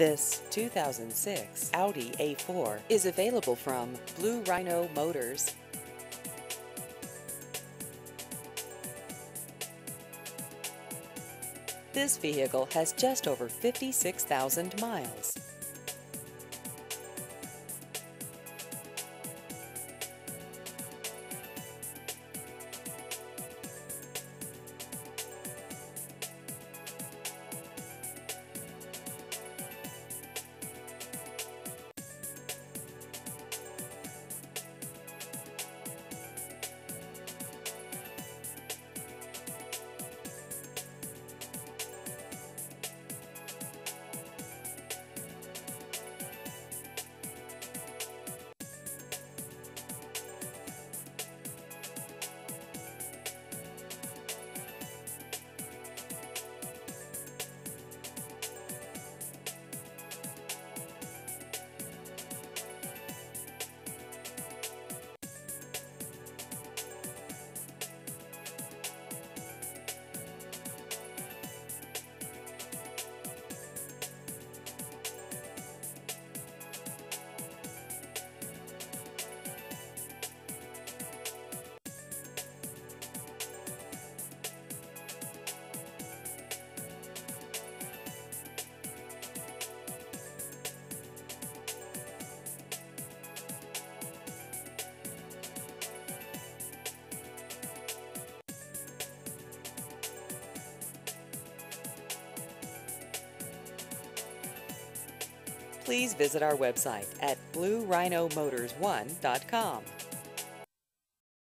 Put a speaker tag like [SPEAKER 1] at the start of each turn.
[SPEAKER 1] This 2006 Audi A4 is available from Blue Rhino Motors. This vehicle has just over 56,000 miles. Please visit our website at bluerhinomotors1.com.